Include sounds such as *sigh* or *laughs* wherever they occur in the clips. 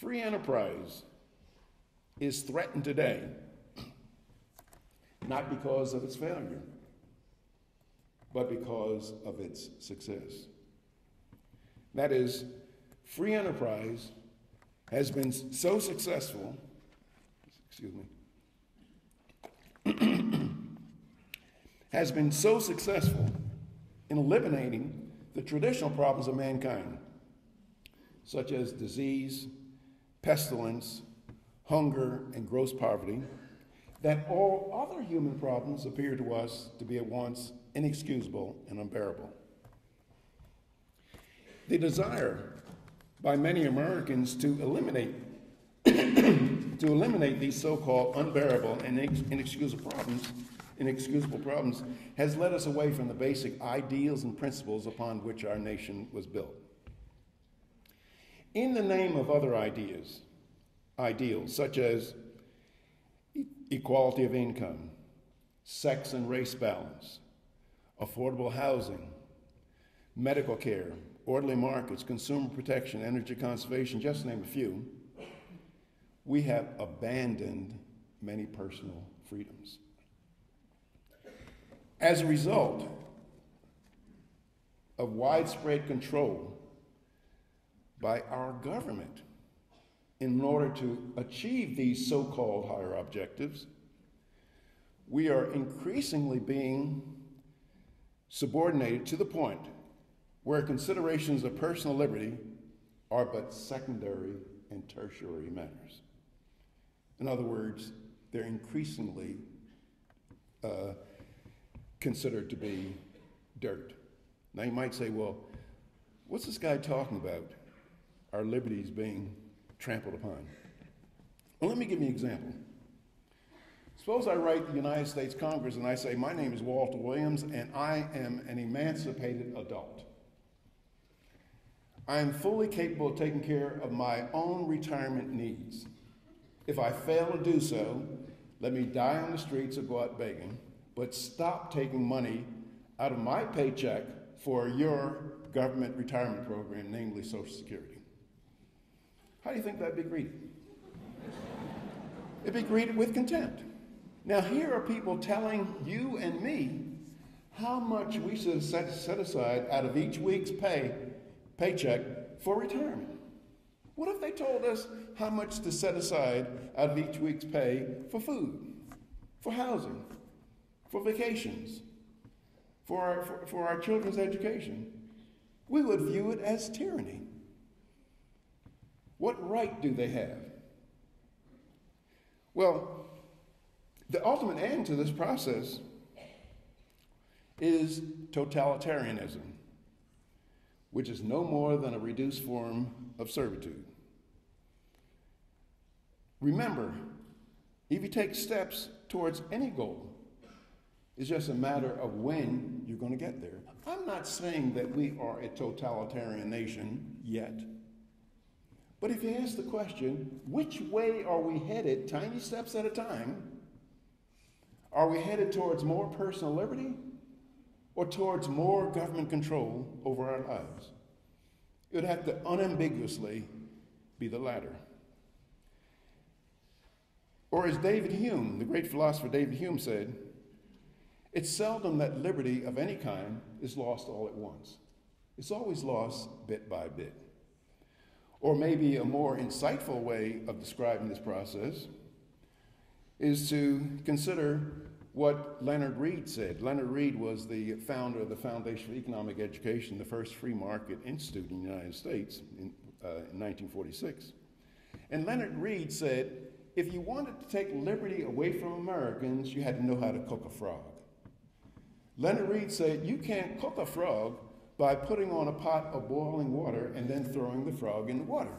Free enterprise is threatened today, not because of its failure, but because of its success. That is, free enterprise has been so successful, excuse me, *clears throat* has been so successful in eliminating the traditional problems of mankind, such as disease, pestilence, hunger, and gross poverty, that all other human problems appear to us to be at once inexcusable and unbearable. The desire by many Americans to eliminate *clears throat* to eliminate these so-called unbearable and inexcusable problems, inexcusable problems has led us away from the basic ideals and principles upon which our nation was built. In the name of other ideas, ideals such as equality of income, sex and race balance, affordable housing, medical care, orderly markets, consumer protection, energy conservation, just to name a few, we have abandoned many personal freedoms. As a result of widespread control by our government in order to achieve these so called higher objectives, we are increasingly being subordinated to the point where considerations of personal liberty are but secondary and tertiary matters. In other words, they're increasingly uh, considered to be dirt. Now you might say, well, what's this guy talking about? Our liberties being trampled upon. Well, let me give you an example. Suppose I write the United States Congress and I say, My name is Walter Williams and I am an emancipated adult. I am fully capable of taking care of my own retirement needs. If I fail to do so, let me die on the streets or go out begging, but stop taking money out of my paycheck for your government retirement program, namely Social Security. How do you think that'd be greeted? It'd be greeted with contempt. Now, here are people telling you and me how much we should set, set aside out of each week's pay, paycheck for retirement. What if they told us how much to set aside out of each week's pay for food, for housing, for vacations, for our, for, for our children's education? We would view it as tyranny. What right do they have? Well, the ultimate end to this process is totalitarianism, which is no more than a reduced form of servitude. Remember, if you take steps towards any goal, it's just a matter of when you're going to get there. I'm not saying that we are a totalitarian nation yet. But if you ask the question, which way are we headed, tiny steps at a time, are we headed towards more personal liberty or towards more government control over our lives? It would have to unambiguously be the latter. Or as David Hume, the great philosopher David Hume said, it's seldom that liberty of any kind is lost all at once. It's always lost bit by bit. Or maybe a more insightful way of describing this process is to consider what Leonard Read said. Leonard Read was the founder of the Foundation for Economic Education, the first free market institute in the United States in, uh, in 1946. And Leonard Read said, if you wanted to take liberty away from Americans, you had to know how to cook a frog. Leonard Read said, you can't cook a frog by putting on a pot of boiling water and then throwing the frog in the water.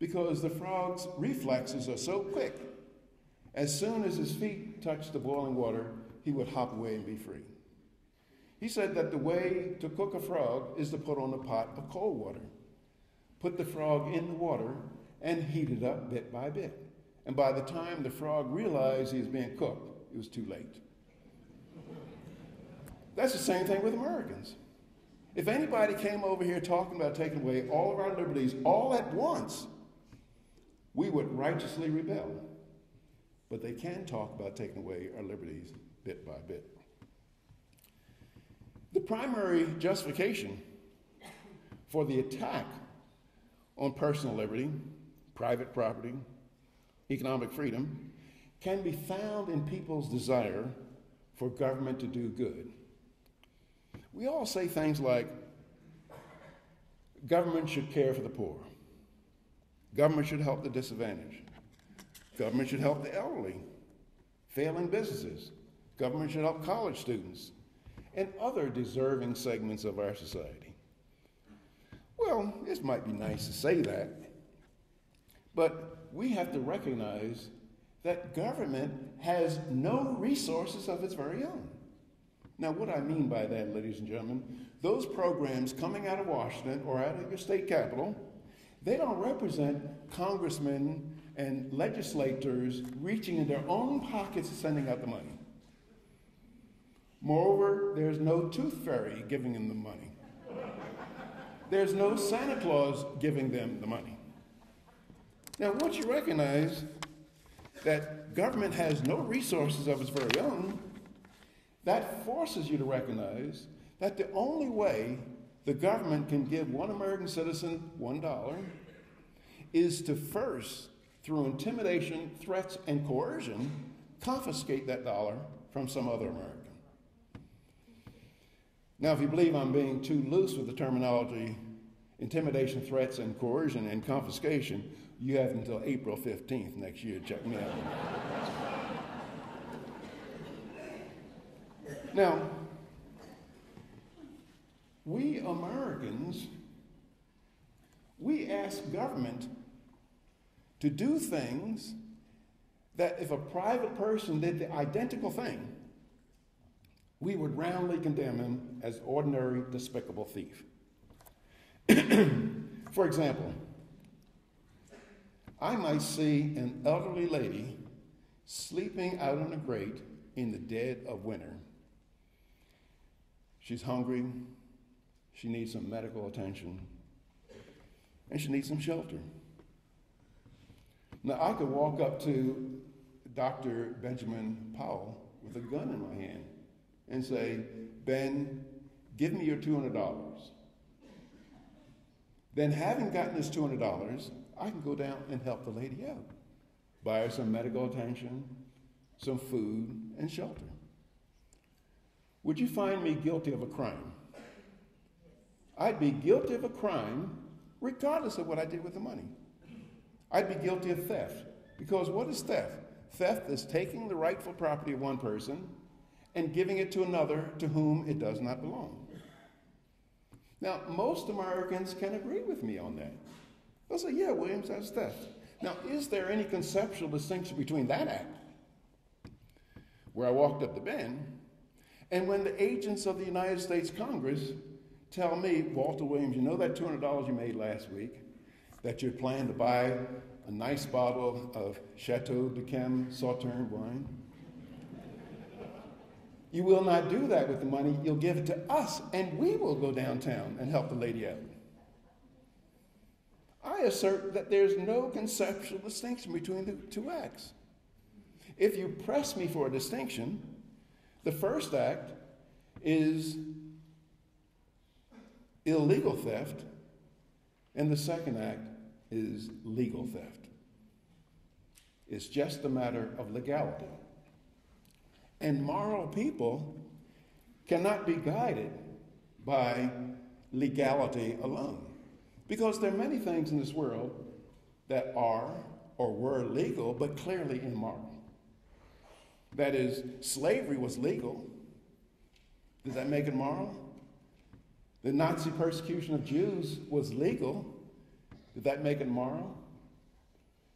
Because the frog's reflexes are so quick, as soon as his feet touched the boiling water, he would hop away and be free. He said that the way to cook a frog is to put on a pot of cold water, put the frog in the water, and heat it up bit by bit. And by the time the frog realized he was being cooked, it was too late. That's the same thing with Americans. If anybody came over here talking about taking away all of our liberties all at once, we would righteously rebel. But they can talk about taking away our liberties bit by bit. The primary justification for the attack on personal liberty, private property, economic freedom, can be found in people's desire for government to do good. We all say things like, government should care for the poor. Government should help the disadvantaged. Government should help the elderly, failing businesses. Government should help college students and other deserving segments of our society. Well, it might be nice to say that, but we have to recognize that government has no resources of its very own. Now, what I mean by that, ladies and gentlemen, those programs coming out of Washington or out of your state capital, they don't represent congressmen and legislators reaching in their own pockets and sending out the money. Moreover, there's no tooth fairy giving them the money. There's no Santa Claus giving them the money. Now, once you recognize that government has no resources of its very own, that forces you to recognize that the only way the government can give one American citizen $1 is to first, through intimidation, threats, and coercion, confiscate that dollar from some other American. Now, if you believe I'm being too loose with the terminology intimidation, threats, and coercion and confiscation, you have until April 15th next year to check me out. Now, we Americans, we ask government to do things that if a private person did the identical thing, we would roundly condemn him as ordinary despicable thief. *clears throat* For example, I might see an elderly lady sleeping out on a grate in the dead of winter. She's hungry, she needs some medical attention, and she needs some shelter. Now, I could walk up to Dr. Benjamin Powell with a gun in my hand and say, Ben, give me your $200. Then, having gotten this $200, I can go down and help the lady out. Buy her some medical attention, some food, and shelter. Would you find me guilty of a crime? I'd be guilty of a crime regardless of what I did with the money. I'd be guilty of theft. Because what is theft? Theft is taking the rightful property of one person and giving it to another to whom it does not belong. Now, most Americans can agree with me on that. They'll say, yeah, Williams, that's theft. Now, is there any conceptual distinction between that act, where I walked up the Ben, and when the agents of the United States Congress tell me, Walter Williams, you know that $200 you made last week, that you plan to buy a nice bottle of Chateau d'Yquem Sauternes wine? You will not do that with the money. You'll give it to us, and we will go downtown and help the lady out. I assert that there's no conceptual distinction between the two acts. If you press me for a distinction, the first act is illegal theft, and the second act is legal theft. It's just a matter of legality. And moral people cannot be guided by legality alone. Because there are many things in this world that are or were legal, but clearly immoral. That is, slavery was legal. Does that make it moral? The Nazi persecution of Jews was legal. Did that make it moral?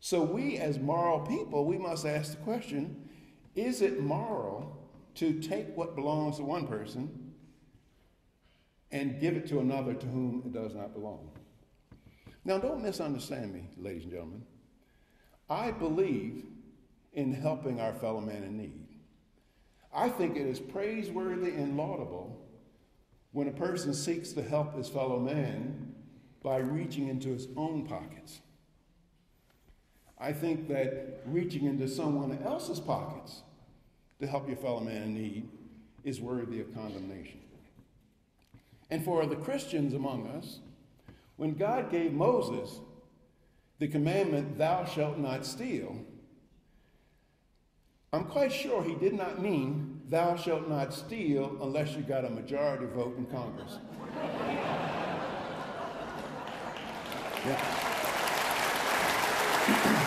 So, we as moral people, we must ask the question is it moral to take what belongs to one person and give it to another to whom it does not belong? Now, don't misunderstand me, ladies and gentlemen. I believe in helping our fellow man in need. I think it is praiseworthy and laudable when a person seeks to help his fellow man by reaching into his own pockets. I think that reaching into someone else's pockets to help your fellow man in need is worthy of condemnation. And for the Christians among us, when God gave Moses the commandment, Thou shalt not steal, I'm quite sure he did not mean, Thou shalt not steal unless you got a majority vote in Congress. *laughs* yeah.